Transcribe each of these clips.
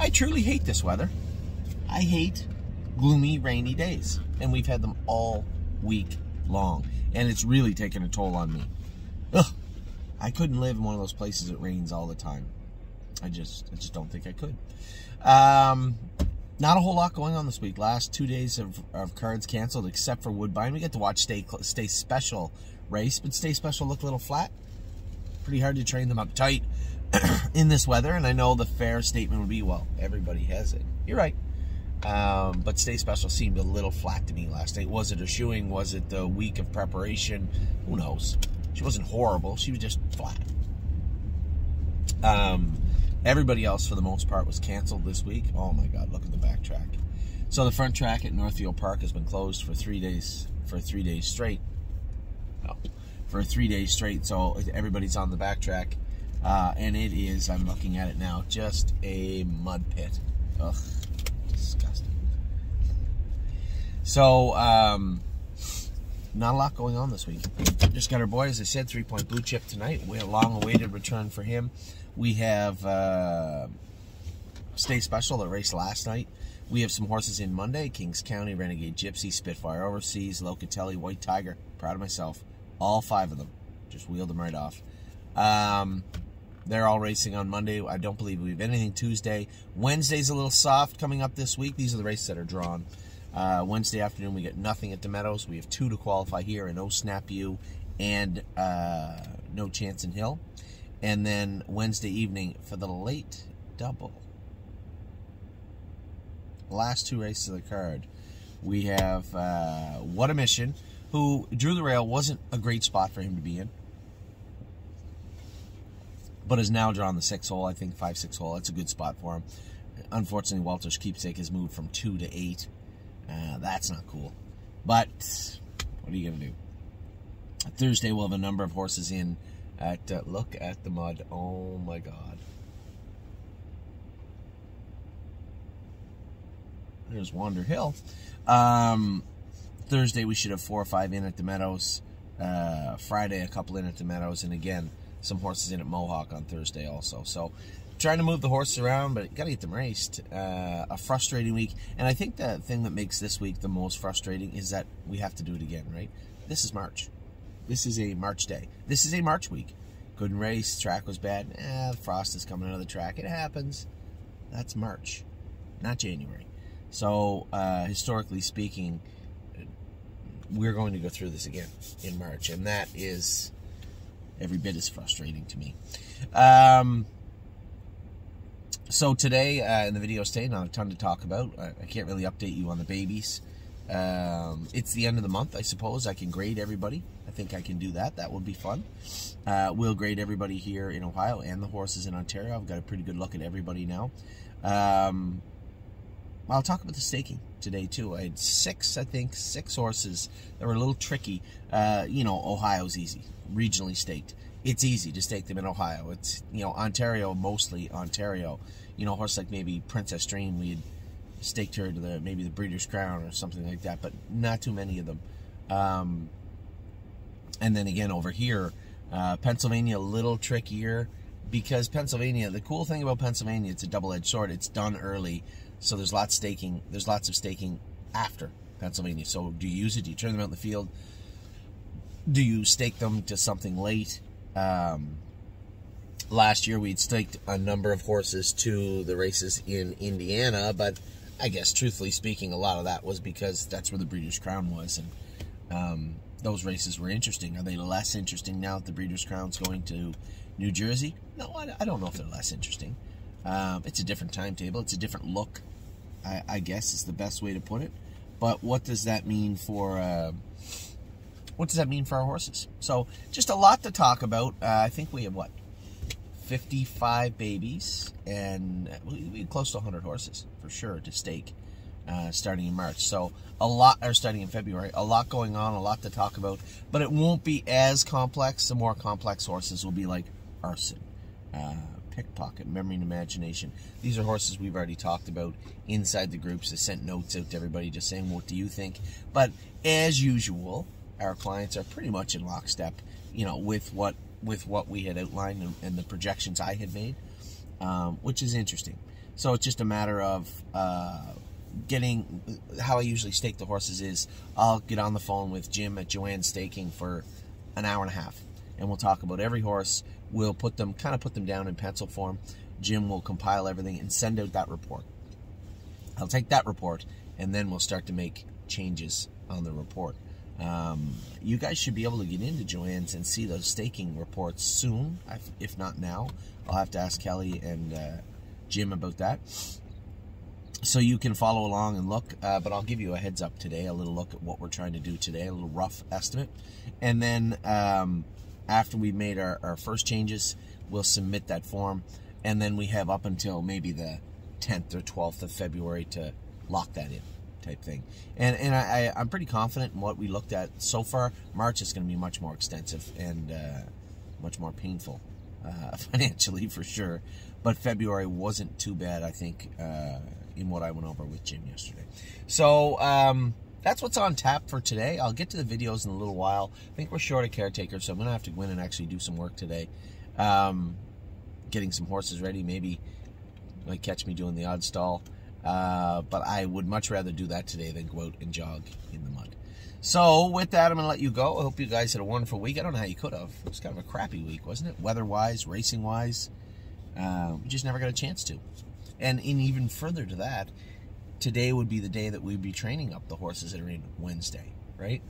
I truly hate this weather. I hate gloomy, rainy days. And we've had them all week long. And it's really taken a toll on me. Ugh. I couldn't live in one of those places that rains all the time. I just I just don't think I could. Um, not a whole lot going on this week. Last two days of, of cards canceled, except for Woodbine. We get to watch Stay Stay Special race, but Stay Special looked a little flat. Pretty hard to train them up tight in this weather. And I know the fair statement would be, well, everybody has it. You're right. Um, but Stay Special seemed a little flat to me last night. Was it a shoeing? Was it the week of preparation? Who knows? She wasn't horrible. She was just flat. Um, everybody else, for the most part, was canceled this week. Oh my God! Look at the back track. So the front track at Northfield Park has been closed for three days. For three days straight. Oh, for three days straight. So everybody's on the back track, uh, and it is. I'm looking at it now. Just a mud pit. Ugh, disgusting. So. Um, not a lot going on this week. Just got our boy, as I said, three point blue chip tonight. We had a long awaited return for him. We have uh, Stay Special that raced last night. We have some horses in Monday Kings County, Renegade Gypsy, Spitfire Overseas, Locatelli, White Tiger. Proud of myself. All five of them. Just wheeled them right off. Um, they're all racing on Monday. I don't believe we have anything Tuesday. Wednesday's a little soft coming up this week. These are the races that are drawn. Uh, Wednesday afternoon, we get nothing at the Meadows. We have two to qualify here in O Snap You and uh, No Chance in Hill. And then Wednesday evening for the late double. Last two races of the card. We have uh, What a Mission, who drew the rail. Wasn't a great spot for him to be in. But has now drawn the six hole, I think five, six hole. That's a good spot for him. Unfortunately, Walter's keepsake has moved from two to eight. Uh, that's not cool. But what are you going to do? Thursday we'll have a number of horses in at uh, look at the mud. Oh my god. There's Wander Hill. Um, Thursday we should have four or five in at the Meadows. Uh, Friday a couple in at the Meadows, and again some horses in at Mohawk on Thursday also. So trying to move the horses around, but got to get them raced. Uh, a frustrating week, and I think the thing that makes this week the most frustrating is that we have to do it again. Right? This is March. This is a March day. This is a March week. Couldn't race. Track was bad. Eh, frost is coming out of the track. It happens. That's March, not January. So uh, historically speaking, we're going to go through this again in March, and that is every bit as frustrating to me. Um, so today uh, in the video today, not a ton to talk about. I, I can't really update you on the babies. Um, it's the end of the month, I suppose. I can grade everybody. I think I can do that. That would be fun. Uh, we'll grade everybody here in Ohio and the horses in Ontario. I've got a pretty good look at everybody now. Um, I'll talk about the staking today too. I had six, I think, six horses that were a little tricky. Uh, you know, Ohio's easy, regionally staked. It's easy to stake them in Ohio. It's you know Ontario, mostly Ontario. You know, horse like maybe Princess Dream, we had staked her to the maybe the Breeders' Crown or something like that, but not too many of them. Um, and then again over here, uh, Pennsylvania a little trickier because Pennsylvania. The cool thing about Pennsylvania, it's a double-edged sword. It's done early so there's lots staking. There's lots of staking after Pennsylvania. So do you use it? Do you turn them out in the field? Do you stake them to something late? Um, last year we'd staked a number of horses to the races in Indiana, but I guess truthfully speaking, a lot of that was because that's where the Breeders' Crown was, and um, those races were interesting. Are they less interesting now that the Breeders' Crown's going to New Jersey? No, I, don't know if they're less interesting. Um, it's a different timetable. It's a different look, I, I, guess is the best way to put it. But what does that mean for uh, what does that mean for our horses? So just a lot to talk about. Uh, I think we have what 55 babies and we, we close to 100 horses for sure to stake. Uh, starting in March. So a lot, are starting in February, a lot going on, a lot to talk about, but it won't be as complex. The more complex horses will be like arson, uh, pickpocket, memory and imagination. These are horses we've already talked about inside the groups. I sent notes out to everybody just saying, what do you think? But as usual, our clients are pretty much in lockstep, you know, with what with what we had outlined and, and the projections I had made. um, which is interesting. So it's just a matter of uh, getting how I usually stake the horses is I'll get on the phone with Jim at Joanne Staking for an hour and a half, and we'll talk about every horse. We'll put them kind of put them down in pencil form. Jim will compile everything and send out that report. I'll take that report and then we'll start to make changes on the report. Um, you guys should be able to get into Joanne's and see those staking reports soon, if not now. I'll have to ask Kelly and uh, Jim about that. So you can follow along and look, uh, but I'll give you a heads up today, a little look at what we're trying to do today, a little rough estimate. And then um, after we've made our, our first changes, we'll submit that form. And then we have up until maybe the 10th or 12th of February to lock that in type thing. And and I, I am pretty confident in what we looked at so far. March is going to be much more extensive and uh, much more painful uh, financially for sure. But February wasn't too bad, I think, uh, in what I went over with Jim yesterday. So um, that's what's on tap for today. I'll get to the videos in a little while. I think we're short a caretaker, so I'm going to have to go in and actually do some work today. Um, getting some horses ready, maybe might catch me doing the odd stall. Uh, but I would much rather do that today than go out and jog in the mud. So with that, I'm going to let you go. I hope you guys had a wonderful week. I don't know how you could have. It was kind of a crappy week, wasn't it? Weather-wise, racing-wise. Uh, we just never got a chance to. And in even further to that, today would be the day that we'd be training up the horses that are in Wednesday, right?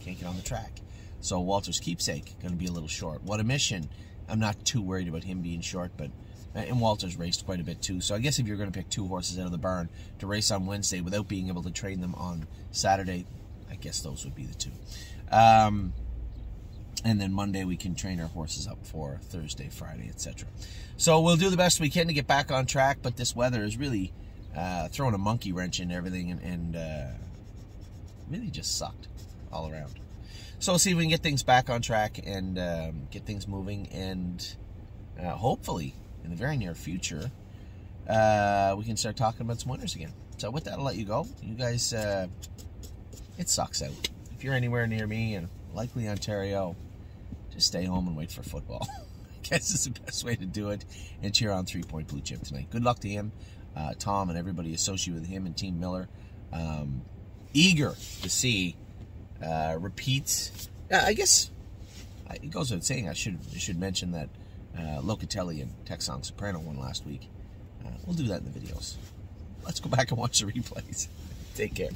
Can't get on the track. So Walter's keepsake, going to be a little short. What a mission. I'm not too worried about him being short, but and Walter's raced quite a bit too. So I guess if you're going to pick two horses out of the barn to race on Wednesday without being able to train them on Saturday, I guess those would be the two. Um, and then Monday we can train our horses up for Thursday, Friday, etc. So we'll do the best we can to get back on track, but this weather is really uh, throwing a monkey wrench in everything and, and uh, really just sucked all around. So we'll see if we can get things back on track and um, get things moving and uh, hopefully in the very near future, uh, we can start talking about some winners again. So with that, I'll let you go. You guys, uh, it sucks out. If you're anywhere near me and likely Ontario, just stay home and wait for football. I guess it's the best way to do it. And cheer on Three Point Blue Chip tonight. Good luck to him, uh, Tom, and everybody associated with him and Team Miller. Um, eager to see uh, repeats. I guess it goes without saying. I should I should mention that uh, Locatelli and Texan Soprano won last week. Uh, we'll do that in the videos. Let's go back and watch the replays. Take care.